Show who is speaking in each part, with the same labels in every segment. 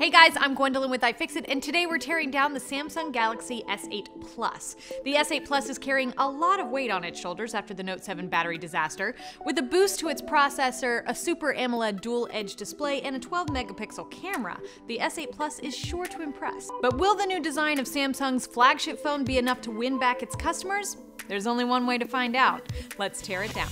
Speaker 1: Hey guys, I'm Gwendolyn with iFixit, and today we're tearing down the Samsung Galaxy S8 Plus. The S8 Plus is carrying a lot of weight on its shoulders after the Note 7 battery disaster. With a boost to its processor, a Super AMOLED dual-edge display, and a 12-megapixel camera, the S8 Plus is sure to impress. But will the new design of Samsung's flagship phone be enough to win back its customers? There's only one way to find out. Let's tear it down.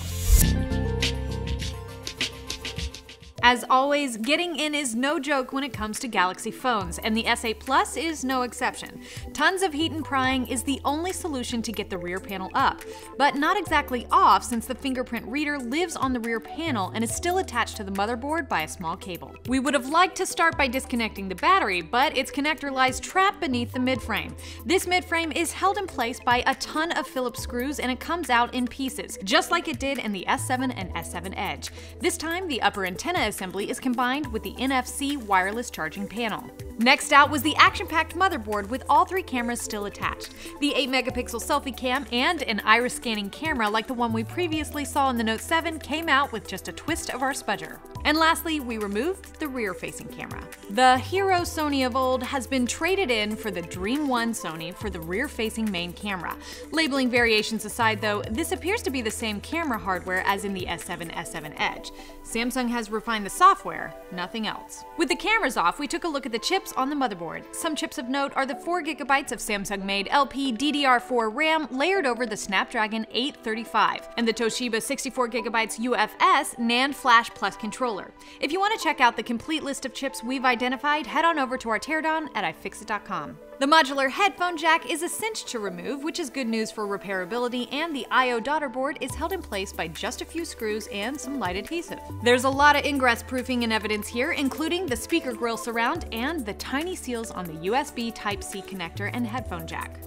Speaker 1: As always, getting in is no joke when it comes to Galaxy phones, and the S8 Plus is no exception. Tons of heat and prying is the only solution to get the rear panel up, but not exactly off since the fingerprint reader lives on the rear panel and is still attached to the motherboard by a small cable. We would have liked to start by disconnecting the battery, but its connector lies trapped beneath the midframe. This midframe is held in place by a ton of Phillips screws and it comes out in pieces, just like it did in the S7 and S7 Edge. This time, the upper antenna assembly is combined with the NFC wireless charging panel. Next out was the action-packed motherboard with all three cameras still attached. The 8-megapixel selfie cam and an iris scanning camera like the one we previously saw in the Note 7 came out with just a twist of our spudger. And lastly, we removed the rear-facing camera. The hero Sony of old has been traded in for the Dream One Sony for the rear-facing main camera. Labeling variations aside though, this appears to be the same camera hardware as in the S7 S7 Edge. Samsung has refined the software, nothing else. With the cameras off, we took a look at the chips on the motherboard. Some chips of note are the 4GB of Samsung-made LP DDR4 RAM layered over the Snapdragon 835, and the Toshiba 64GB UFS NAND Flash Plus controller. If you want to check out the complete list of chips we've identified, head on over to our teardown at ifixit.com. The modular headphone jack is a cinch to remove, which is good news for repairability, and the I.O. daughter board is held in place by just a few screws and some light adhesive. There's a lot of ingress proofing and evidence here, including the speaker grill surround and the tiny seals on the USB Type-C connector and headphone jack.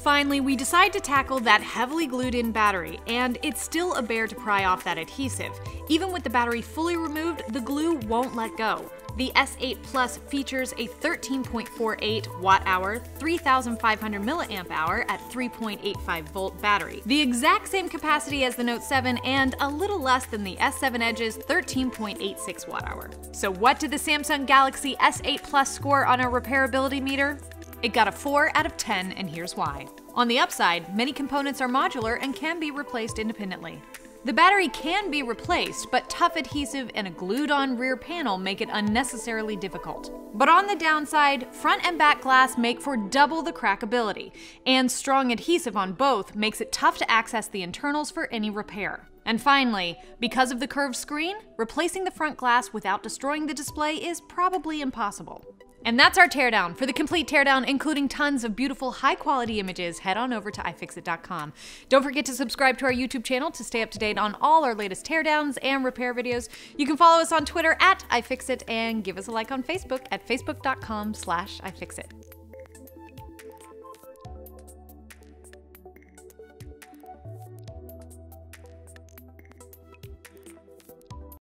Speaker 1: Finally, we decide to tackle that heavily glued in battery, and it's still a bear to pry off that adhesive. Even with the battery fully removed, the glue won't let go. The S8 Plus features a 13.48 watt hour, 3500 milliamp hour at 3.85 volt battery, the exact same capacity as the Note 7 and a little less than the S7 Edge's 13.86 watt hour. So what did the Samsung Galaxy S8 Plus score on our repairability meter? It got a 4 out of 10 and here's why. On the upside, many components are modular and can be replaced independently. The battery can be replaced, but tough adhesive and a glued on rear panel make it unnecessarily difficult. But on the downside, front and back glass make for double the crackability, and strong adhesive on both makes it tough to access the internals for any repair. And finally, because of the curved screen, replacing the front glass without destroying the display is probably impossible. And that's our teardown. For the complete teardown, including tons of beautiful, high quality images, head on over to ifixit.com. Don't forget to subscribe to our YouTube channel to stay up to date on all our latest teardowns and repair videos. You can follow us on Twitter at ifixit and give us a like on Facebook at facebook.com slash ifixit.